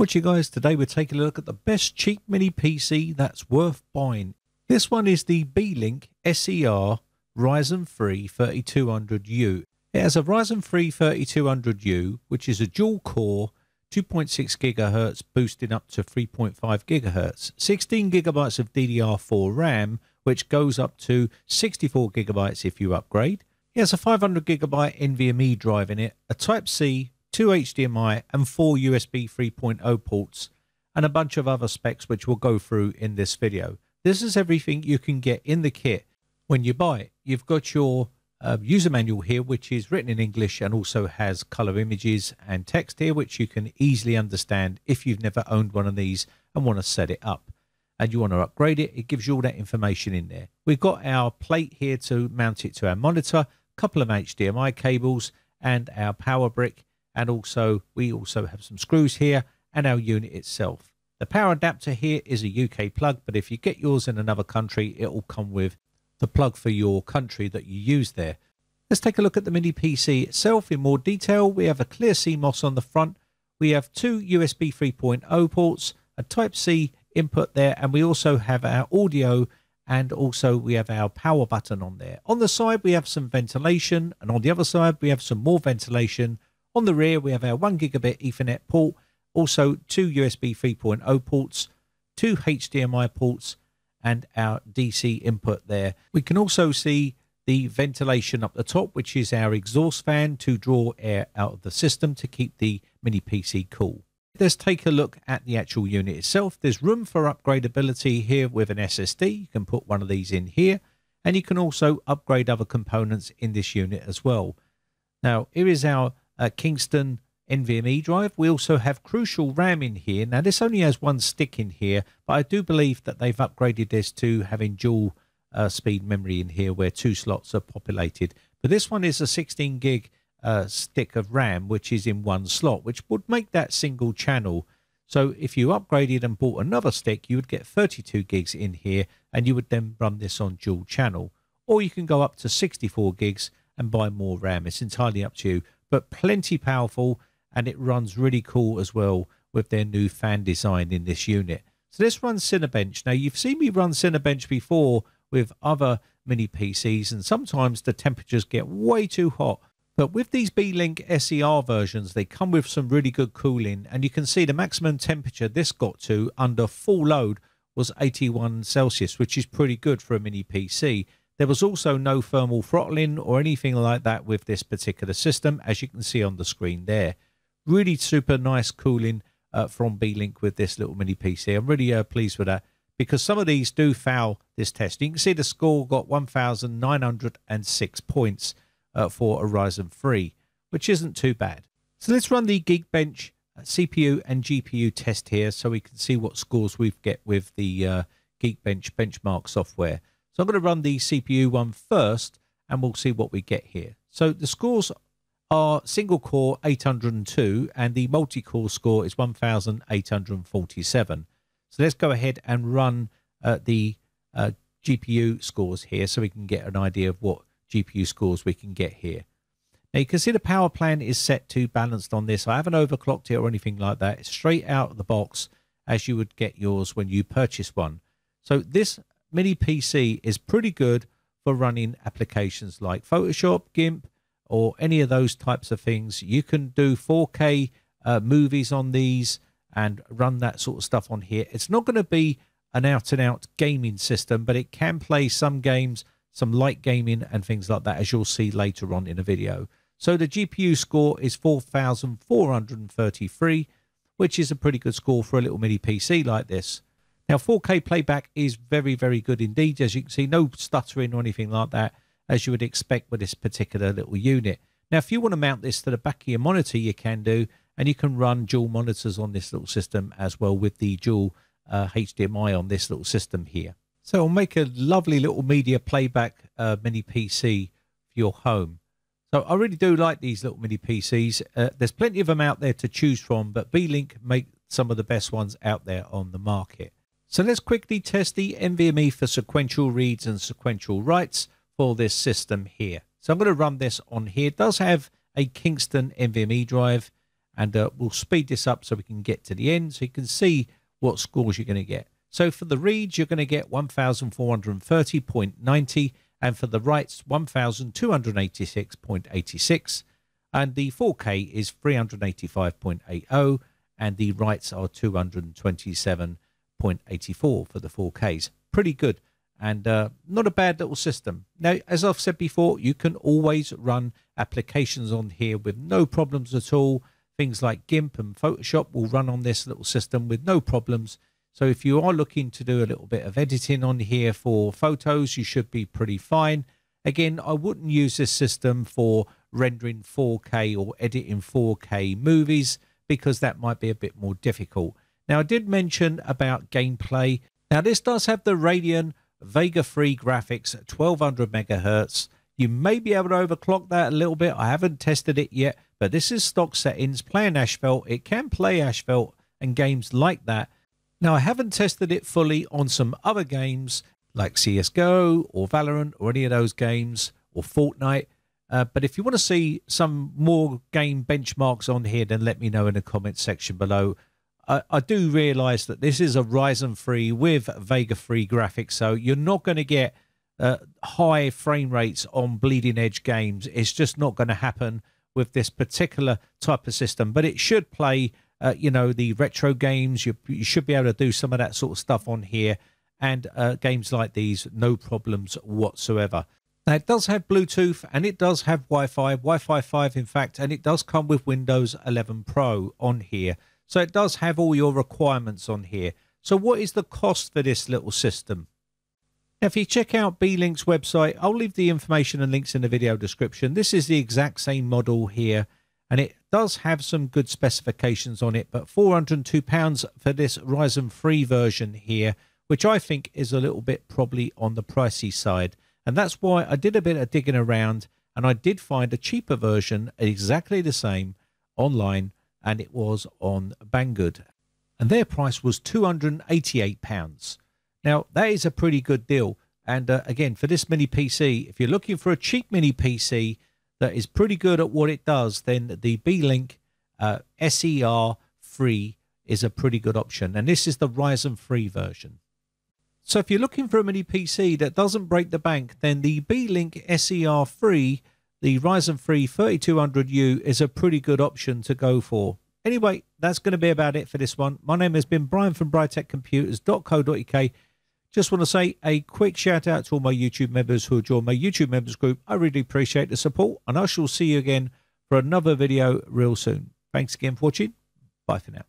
What you guys, today we're taking a look at the best cheap mini PC that's worth buying. This one is the Beelink SER Ryzen 3 3200U. It has a Ryzen 3 3200U, which is a dual core 2.6 GHz boosting up to 3.5 GHz, 16 gigabytes of DDR4 RAM, which goes up to 64 gigabytes if you upgrade. It has a 500 gigabyte NVMe drive in it, a Type C two HDMI and four USB 3.0 ports, and a bunch of other specs which we'll go through in this video. This is everything you can get in the kit when you buy it. You've got your uh, user manual here, which is written in English and also has color images and text here, which you can easily understand if you've never owned one of these and want to set it up and you want to upgrade it. It gives you all that information in there. We've got our plate here to mount it to our monitor, a couple of HDMI cables and our power brick and also we also have some screws here and our unit itself. The power adapter here is a UK plug, but if you get yours in another country, it will come with the plug for your country that you use there. Let's take a look at the mini PC itself in more detail. We have a clear CMOS on the front. We have two USB 3.0 ports, a Type-C input there, and we also have our audio and also we have our power button on there. On the side, we have some ventilation, and on the other side, we have some more ventilation on the rear, we have our 1 gigabit Ethernet port, also two USB 3.0 ports, two HDMI ports, and our DC input there. We can also see the ventilation up the top, which is our exhaust fan to draw air out of the system to keep the mini PC cool. Let's take a look at the actual unit itself. There's room for upgradability here with an SSD. You can put one of these in here, and you can also upgrade other components in this unit as well. Now, here is our uh, Kingston NVMe drive. We also have Crucial RAM in here. Now, this only has one stick in here, but I do believe that they've upgraded this to having dual uh, speed memory in here where two slots are populated. But this one is a 16 gig uh, stick of RAM, which is in one slot, which would make that single channel. So if you upgraded and bought another stick, you would get 32 gigs in here, and you would then run this on dual channel. Or you can go up to 64 gigs and buy more RAM. It's entirely up to you but plenty powerful and it runs really cool as well with their new fan design in this unit. So this runs Cinebench. Now you've seen me run Cinebench before with other mini PCs and sometimes the temperatures get way too hot. But with these Beelink SER versions, they come with some really good cooling and you can see the maximum temperature this got to under full load was 81 Celsius, which is pretty good for a mini PC. There was also no thermal throttling or anything like that with this particular system, as you can see on the screen there. Really super nice cooling uh, from Beelink with this little mini PC. I'm really uh, pleased with that because some of these do foul this test. You can see the score got 1,906 points uh, for a Ryzen 3, which isn't too bad. So let's run the Geekbench uh, CPU and GPU test here so we can see what scores we get with the uh, Geekbench benchmark software. So I'm going to run the CPU one first and we'll see what we get here. So the scores are single core 802 and the multi-core score is 1847. So let's go ahead and run uh, the uh, GPU scores here so we can get an idea of what GPU scores we can get here. Now you can see the power plan is set to balanced on this. I haven't overclocked it or anything like that. It's straight out of the box as you would get yours when you purchase one. So this Mini PC is pretty good for running applications like Photoshop, GIMP, or any of those types of things. You can do 4K uh, movies on these and run that sort of stuff on here. It's not going to be an out and out gaming system, but it can play some games, some light gaming and things like that, as you'll see later on in a video. So the GPU score is 4,433, which is a pretty good score for a little mini PC like this. Now, 4K playback is very, very good indeed. As you can see, no stuttering or anything like that, as you would expect with this particular little unit. Now, if you want to mount this to the back of your monitor, you can do, and you can run dual monitors on this little system as well with the dual uh, HDMI on this little system here. So it'll make a lovely little media playback uh, mini PC for your home. So I really do like these little mini PCs. Uh, there's plenty of them out there to choose from, but Beelink make some of the best ones out there on the market. So let's quickly test the NVMe for sequential reads and sequential writes for this system here. So I'm going to run this on here. It does have a Kingston NVMe drive And uh, we'll speed this up so we can get to the end so you can see what scores you're going to get. So for the reads, you're going to get 1,430.90, and for the writes, 1,286.86. And the 4K is 385.80, and the writes are 227.84 for the 4Ks. Pretty good and uh, not a bad little system. Now, as I've said before, you can always run applications on here with no problems at all. Things like GIMP and Photoshop will run on this little system with no problems. So if you are looking to do a little bit of editing on here for photos, you should be pretty fine. Again, I wouldn't use this system for rendering 4K or editing 4K movies because that might be a bit more difficult. Now, I did mention about gameplay. Now, this does have the Radeon Vega 3 graphics at 1200 megahertz. You may be able to overclock that a little bit. I haven't tested it yet, but this is stock settings. Playing Asphalt, it can play Asphalt and games like that. Now, I haven't tested it fully on some other games like CSGO or Valorant or any of those games or Fortnite. Uh, but if you want to see some more game benchmarks on here, then let me know in the comments section below. I, I do realize that this is a Ryzen 3 with Vega 3 graphics, so you're not going to get uh, high frame rates on bleeding edge games. It's just not going to happen with this particular type of system, but it should play, uh, you know, the retro games. You, you, should be able to do some of that sort of stuff on here, and uh, games like these, no problems whatsoever. Now, it does have Bluetooth and it does have Wi Fi, Wi Fi 5, in fact, and it does come with Windows 11 Pro on here. So it does have all your requirements on here. So what is the cost for this little system? Now, if you check out Beelink's website, I'll leave the information and links in the video description. This is the exact same model here, and it does have some good specifications on it, but £402 for this Ryzen 3 version here, which I think is a little bit probably on the pricey side. And that's why I did a bit of digging around, and I did find a cheaper version, exactly the same, online and it was on Banggood. And their price was £288. Now, that is a pretty good deal. And uh, again, for this mini PC, if you're looking for a cheap mini PC that is pretty good at what it does, then the Beelink uh, SER 3 is a pretty good option. And this is the Ryzen 3 version. So if you're looking for a mini PC that doesn't break the bank, then the Beelink SER 3 the Ryzen 3 3200U is a pretty good option to go for. Anyway, that's going to be about it for this one. My name has been Brian from briteccomputers.co.uk. Just want to say a quick shout out to all my YouTube members who joined my YouTube members group. I really appreciate the support, and I shall see you again for another video real soon. Thanks again for watching. Bye for now.